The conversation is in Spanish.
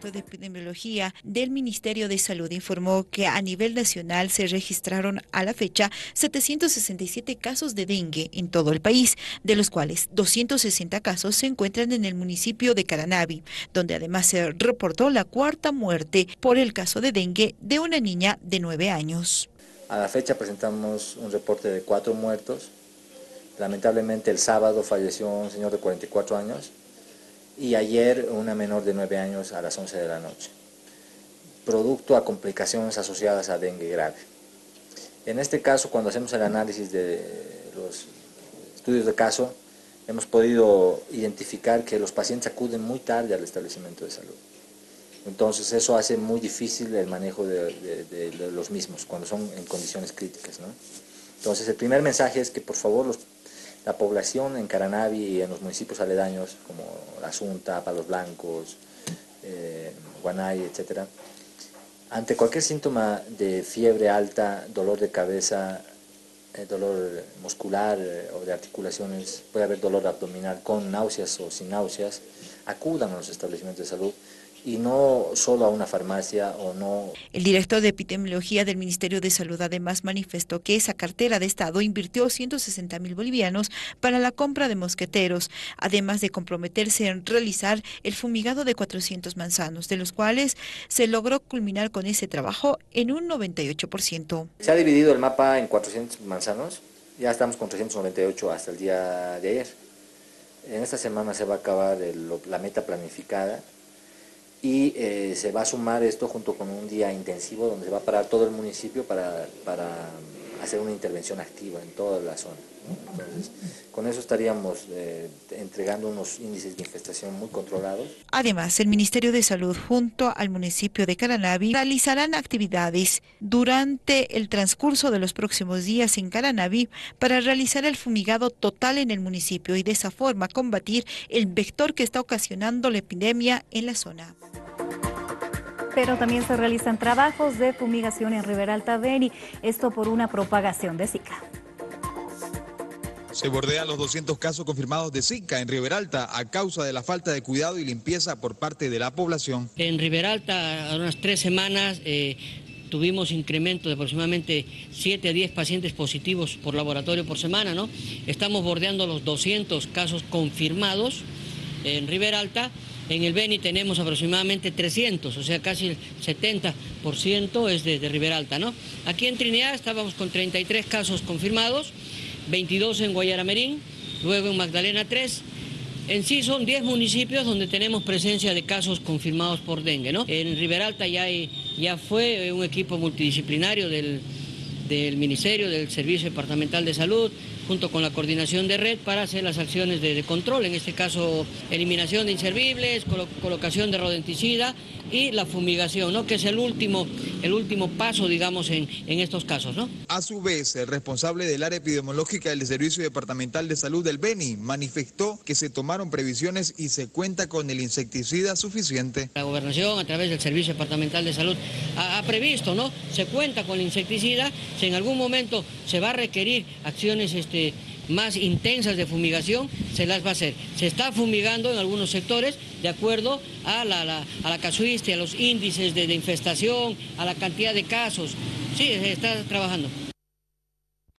director de epidemiología del Ministerio de Salud informó que a nivel nacional se registraron a la fecha 767 casos de dengue en todo el país, de los cuales 260 casos se encuentran en el municipio de Caranavi, donde además se reportó la cuarta muerte por el caso de dengue de una niña de 9 años. A la fecha presentamos un reporte de cuatro muertos. Lamentablemente el sábado falleció un señor de 44 años y ayer una menor de 9 años a las 11 de la noche, producto a complicaciones asociadas a dengue grave. En este caso, cuando hacemos el análisis de los estudios de caso, hemos podido identificar que los pacientes acuden muy tarde al establecimiento de salud. Entonces eso hace muy difícil el manejo de, los mismos cuando son en condiciones críticas. ¿no? Entonces el primer mensaje es que por favor la población en Caranavi y en los municipios aledaños como La Asunta, Palos Blancos, eh, Guanay, etc., ante cualquier síntoma de fiebre alta, dolor de cabeza, eh, dolor muscular eh, o de articulaciones, puede haber dolor abdominal con náuseas o sin náuseas, acudan a los establecimientos de salud y no solo a una farmacia o no. El director de epidemiología del Ministerio de Salud además manifestó que esa cartera de Estado invirtió 160 mil bolivianos para la compra de mosqueteros, además de comprometerse en realizar el fumigado de 400 manzanos, de los cuales se logró culminar con ese trabajo en un 98%. Se ha dividido el mapa en 400 manzanos, ya estamos con 398 hasta el día de ayer. En esta semana se va a acabar la meta planificada y eh, se va a sumar esto junto con un día intensivo donde se va a parar todo el municipio para, para hacer una intervención activa en toda la zona. Entonces, con eso estaríamos eh, entregando unos índices de infestación muy controlados. Además, el Ministerio de Salud junto al municipio de Caranavi realizarán actividades durante el transcurso de los próximos días en Caranavi para realizar el fumigado total en el municipio y de esa forma combatir el vector que está ocasionando la epidemia en la zona pero también se realizan trabajos de fumigación en Rivera Alta Beni, esto por una propagación de Zika. Se bordean los 200 casos confirmados de Zika en Riberalta a causa de la falta de cuidado y limpieza por parte de la población. En Riberalta, a unas tres semanas, eh, tuvimos incremento de aproximadamente 7 a 10 pacientes positivos por laboratorio por semana, ¿no? Estamos bordeando los 200 casos confirmados en Riberalta en el Beni tenemos aproximadamente 300, o sea, casi el 70% es de, de ¿no? Aquí en Trinidad estábamos con 33 casos confirmados, 22 en Guayaramerín, luego en Magdalena 3, en sí son 10 municipios donde tenemos presencia de casos confirmados por dengue. ¿no? En Riberalta ya, fue un equipo multidisciplinario del Ministerio, del Servicio Departamental de Salud, junto con la coordinación de red para hacer las acciones de, control, en este caso eliminación de inservibles, colocación de rodenticida y la fumigación, ¿no? que es el último, el último paso, digamos, en, en estos casos. ¿no? A su vez, el responsable del área epidemiológica del Servicio Departamental de Salud del Beni manifestó que se tomaron previsiones y se cuenta con el insecticida suficiente. La gobernación, a través del Servicio Departamental de Salud, ha, ha previsto, ¿no? Se cuenta con el insecticida, si en algún momento se va a requerir acciones este, más intensas de fumigación, se las va a hacer. Se está fumigando en algunos sectores de acuerdo a la, a la casuística, a los índices de, de infestación, a la cantidad de casos. Sí, se está trabajando.